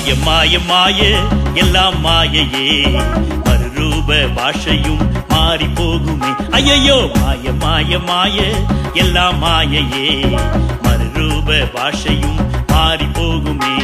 மாய மாய மாய எல்லாம் மாயையே. மறுரூப பாஷையும் மாறி போகுமே. ஐயையோ மாய மாய மாய எல்லாம் மாயையே. மறுரூப பாஷையும் மாறி போகுமே.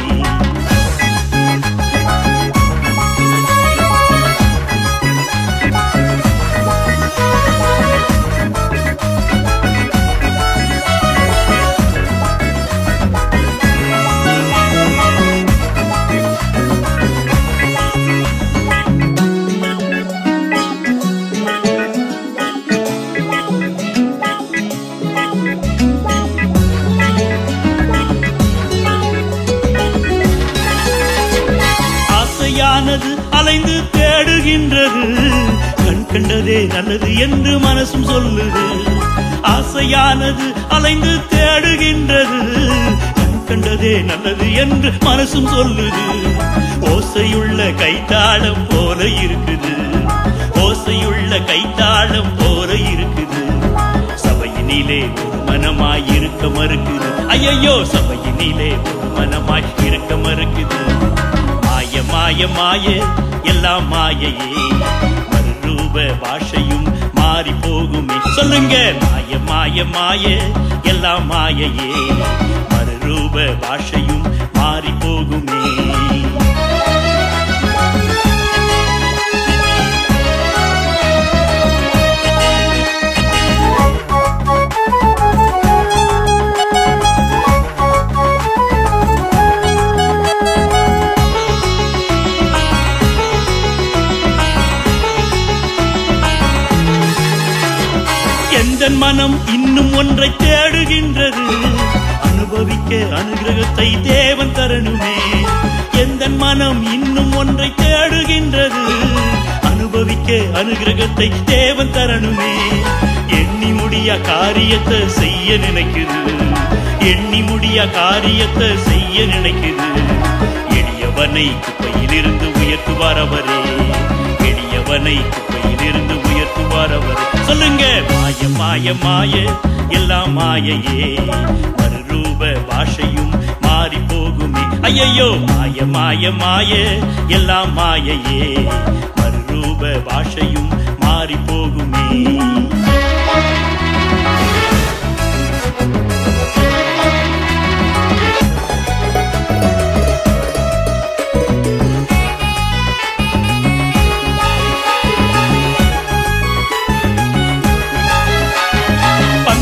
ஆசையானது அலைந்து தேடுகின்றது. கண் கண்டதே நல்லது என்று மனசும் சொல்லுது. ஆசையானது அலைந்து தேடுகின்றது. கண் கண்டதே நல்லது என்று மனசும் சொல்லுது. ஓசையுள்ள கைத்தாளம் போல இருக்குது. ஓசையுள்ள கைத்தாளம் போல இருக்குது. சபையினிலே ஒரு மனமாய் இருக்க மறுக்குது. ஐயையோ சபையினிலே ஒரு மனமாய் இருக்க மறுக்குது. மாய மாய எல்லாம் மாயையே. மறுரூப பாஷையும் மாறி போகுமே. சொல்லுங்க மாய மாய மாய எல்லாம் மாயையே. மறுரூப பாஷையும் மாறி போகுமே. மனம் இன்னும் ஒன்றை தேடுகின்றது. அனுபவிக்க அனுகிரகத்தை தேவன் தரணுமே. எந்த மனம் இன்னும் ஒன்றை தேடுகின்றது. அனுபவிக்க அனுகிரகத்தை தேவன் தரணுமே. எண்ணி முடிய காரியத்தை செய்ய நினைக்குது. எண்ணி முடிய காரியத்தை செய்ய நினைக்குது. எளியவனை குப்பையிலிருந்து உயர்த்துவார் அவரே. எளியவனை குப்பையிலிருந்து உயர்த்துவார் அவர் சொல்லுங்க. மாய மாய மாய எல்லாம் மாயையே. மறுரூப பாஷையும் மாறி போகுமே. ஐயையோ மாய மாய மாய எல்லாம் மாயையே.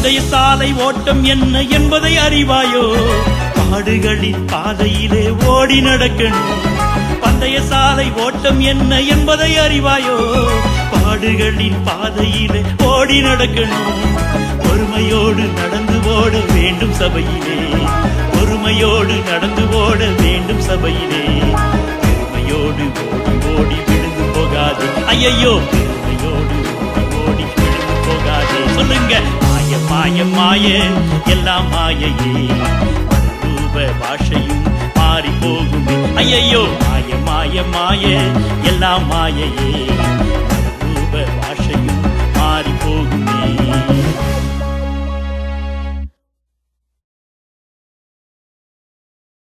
பந்தய சாலை ஓட்டம் என்ன என்பதை அறிவாயோ? காடுகளின் பாதையிலே ஓடி நடக்கணும். பந்தய சாலை ஓட்டம் என்ன என்பதை அறிவாயோ? பாடுகளின் பாதையிலே ஓடி நடக்கணும். பொறுமையோடு நடந்து ஓட வேண்டும் சபையிலே. பொறுமையோடு நடந்து ஓட வேண்டும் சபையிலே. பொறுமையோடு ஓடி ஓடி விழுந்து போகாது. ஐயையோ பொறுமையோடு மாயம் மாய எல்லாம் மாயையே. ரூப பாஷையும் மாறி போகுமே. ஐயையோ மாய மாய மாய எல்லாம் மாயையே.